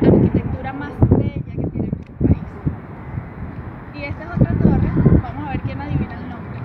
arquitectura más bella que tiene nuestro país. Y esta es otra torre, vamos a ver quién adivina el nombre.